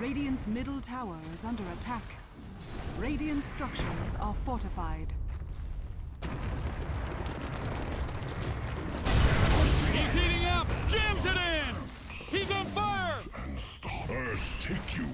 Radiant's middle tower is under attack. Radiant structures are fortified. He's heating up! Jams it in! He's on fire! And stop. Earth, take you!